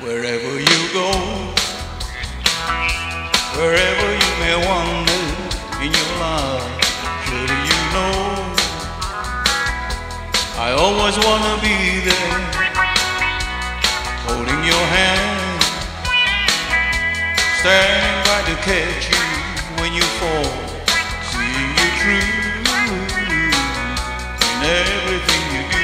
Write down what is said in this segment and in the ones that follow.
wherever you go, wherever you may wander in your life, surely you know. I always wanna be there, holding your hand, standing by to catch you when you fall, seeing you through in everything you do.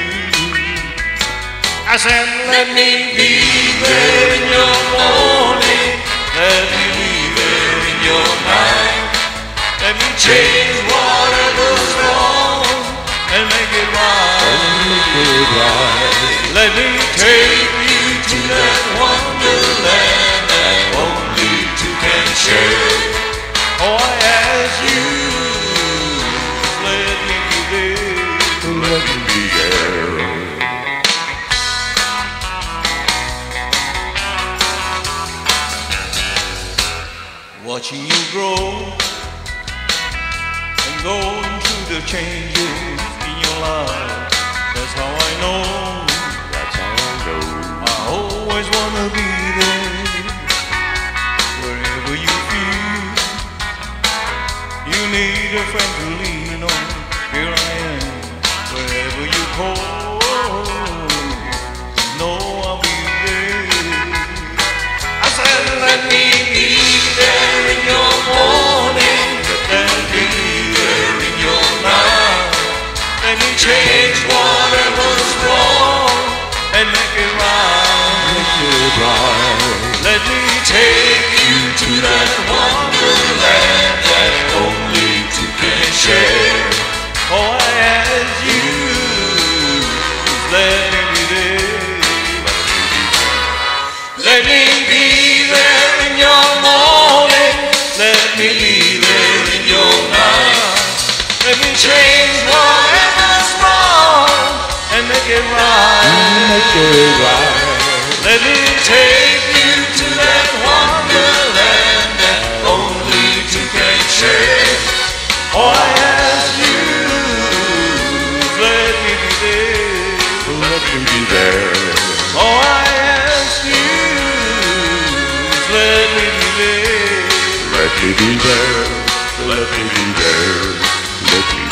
I said, let me be there in your morning, let me be there in your night, let me change whatever's wrong and make it right. Let me take you to that wonderland that only two can share. Oh, I ask you, Watching you grow and going through the changes in your life. That's how I know That's how I know. I always wanna be there. Wherever you feel you need a friend to lean on, here I am. Wherever you call, change whatever's wrong and make it right. Let me take you to that wonderland that only two can share. Oh, I ask you, let me be there. Let me make it right. Make it right. Let me take you to that wonderland that only two can share. Oh, I ask you, let me be there. Let me be there. Oh, I ask you, let me be there. Let me be there. Let me be there.